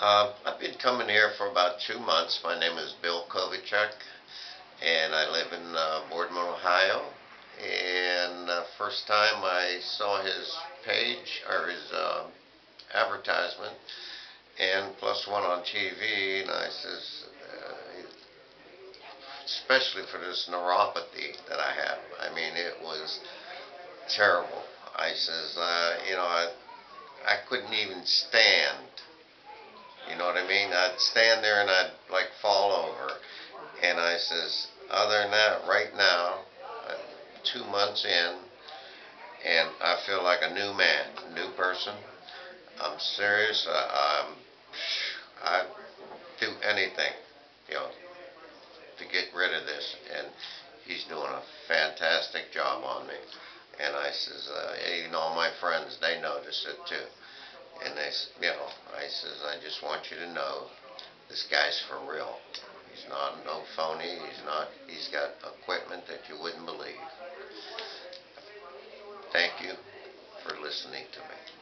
Uh, I've been coming here for about two months. My name is Bill Kovichuk, and I live in uh, Boardman, Ohio. And uh, first time I saw his page or his uh, advertisement, and plus one on TV, and I says, uh, especially for this neuropathy that I have. I mean, it was terrible. I says, uh, you know, I, I couldn't even stand. You know what I mean? Stand there and I'd like fall over. And I says, other than that, right now, two months in, and I feel like a new man, new person. I'm serious. I, I'm, I'd do anything, you know, to get rid of this. And he's doing a fantastic job on me. And I says, uh, even all my friends, they notice it too. And they, you know, I says, I just want you to know, this guy's for real. He's not no phony. He's not. He's got equipment that you wouldn't believe. Thank you for listening to me.